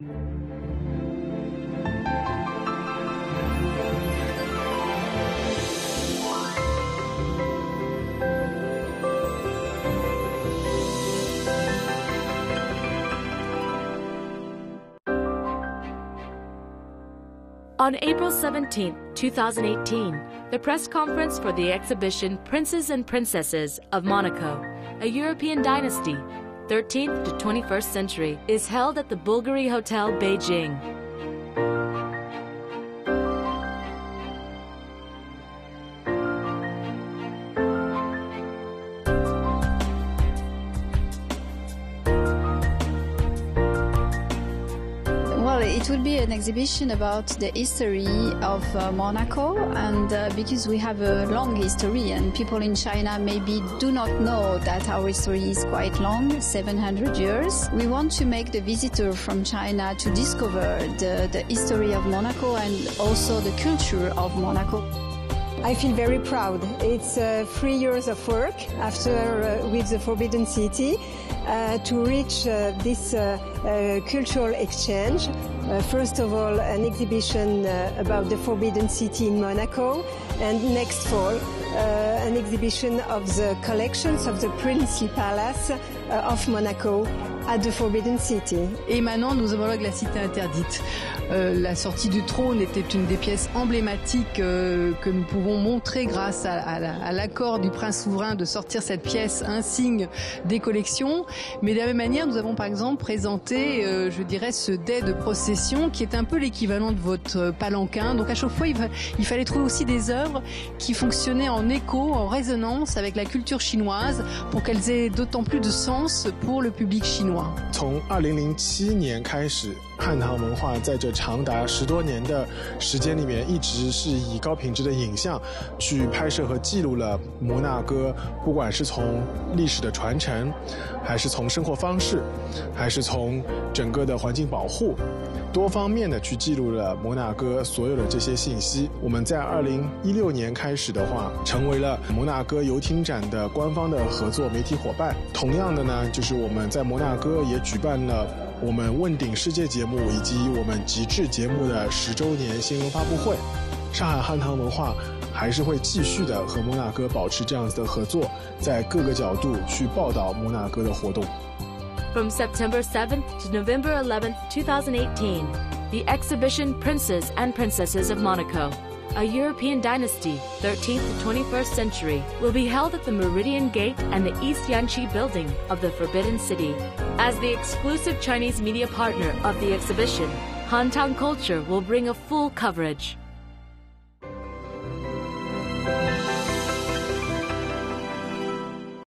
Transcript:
On April 17, 2018, the press conference for the exhibition Princes and Princesses of Monaco, a European dynasty, 13th to 21st century, is held at the Bulgari Hotel, Beijing. It will be an exhibition about the history of uh, Monaco, and uh, because we have a long history, and people in China maybe do not know that our history is quite long 700 years. We want to make the visitor from China to discover the, the history of Monaco and also the culture of Monaco. I feel very proud. It's uh, three years of work after uh, with the Forbidden City uh, to reach uh, this uh, uh, cultural exchange. First of all, an exhibition about the Forbidden City in Monaco, and next fall, an exhibition of the collections of the Princely Palace of Monaco at the Forbidden City. Et maintenant, nous homologue la cité interdite. Euh, la sortie du trône était une des pièces emblématiques euh, que nous pouvons montrer grâce à, à l'accord du prince souverain de sortir cette pièce insigne des collections. Mais de la même manière, nous avons par exemple présenté, euh, je dirais, ce dais de procession qui est un peu l'équivalent de votre palanquin. Donc à chaque fois, il, il fallait trouver aussi des œuvres qui fonctionnaient en écho, en résonance avec la culture chinoise pour qu'elles aient d'autant plus de sens pour le public chinois. 从二零零七年开始，汉唐文化在这长达十多年的时间里面，一直是以高品质的影像去拍摄和记录了摩纳哥，不管是从历史的传承，还是从生活方式，还是从整个的环境保护， 多方面的去记录了摩纳哥所有的这些信息。我们在二零一六年开始的话，成为了摩纳哥游艇展的官方的合作媒体伙伴。同样的呢，就是我们在摩纳哥也举办了我们问鼎世界节目以及我们极致节目的十周年新闻发布会。上海汉唐文化还是会继续的和摩纳哥保持这样子的合作，在各个角度去报道摩纳哥的活动。From September 7th to November 11th, 2018, the exhibition Princes and Princesses of Monaco, a European dynasty, 13th to 21st century, will be held at the Meridian Gate and the East Yanchi building of the Forbidden City. As the exclusive Chinese media partner of the exhibition, Hantang Culture will bring a full coverage.